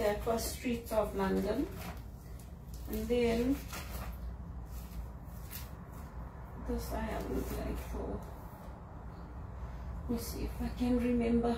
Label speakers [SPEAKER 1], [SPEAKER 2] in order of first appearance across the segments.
[SPEAKER 1] upper streets of London. And then this I haven't applied for. Let me see if I can remember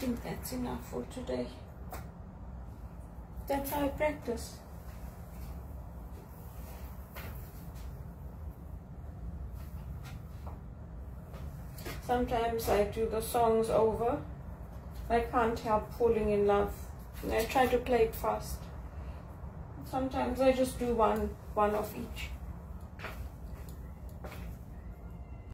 [SPEAKER 1] think that's enough for today. That's how I practice. Sometimes I do the songs over. I can't help falling in love. And I try to play it fast. Sometimes I just do one one of each.